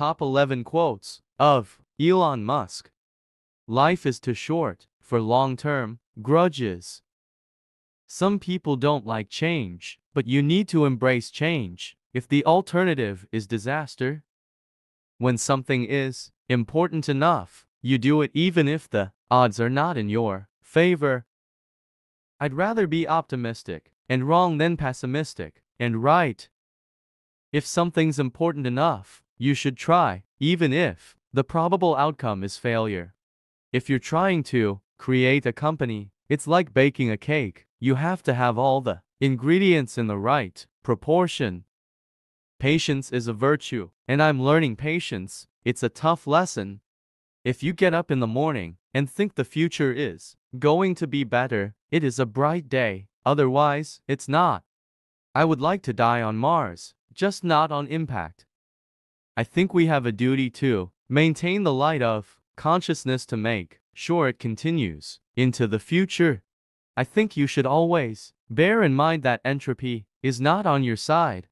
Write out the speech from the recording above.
top 11 quotes of Elon Musk. Life is too short for long term grudges. Some people don't like change, but you need to embrace change if the alternative is disaster. When something is important enough, you do it even if the odds are not in your favor. I'd rather be optimistic and wrong than pessimistic and right. If something's important enough, you should try, even if the probable outcome is failure. If you're trying to create a company, it's like baking a cake. You have to have all the ingredients in the right proportion. Patience is a virtue, and I'm learning patience. It's a tough lesson. If you get up in the morning and think the future is going to be better, it is a bright day. Otherwise, it's not. I would like to die on Mars, just not on impact. I think we have a duty to maintain the light of consciousness to make sure it continues into the future. I think you should always bear in mind that entropy is not on your side.